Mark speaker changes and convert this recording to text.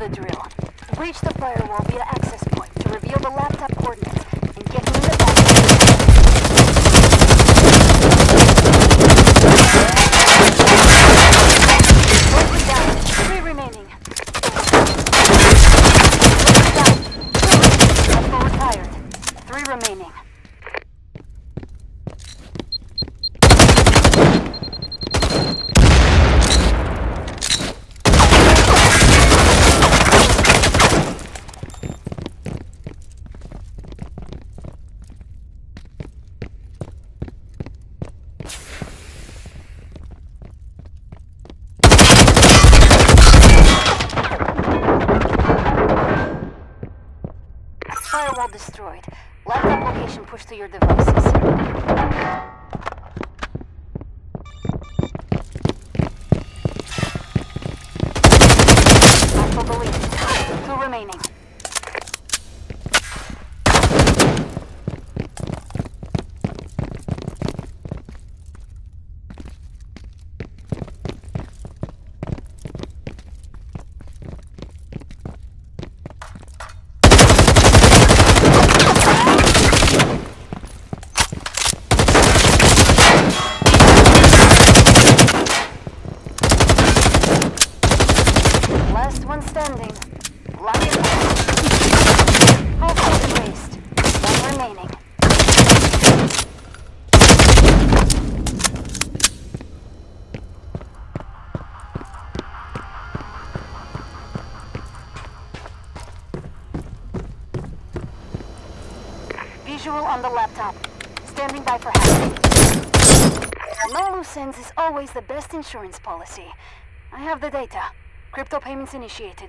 Speaker 1: the drill. Breach the firewall via access point to reveal the laptop coordinates and get me in the back. Remaining. Firewall destroyed. Laptop location pushed to your devices. Visual on the laptop. Standing by for hacking. No loose ends is always the best insurance policy. I have the data. Crypto payments initiated.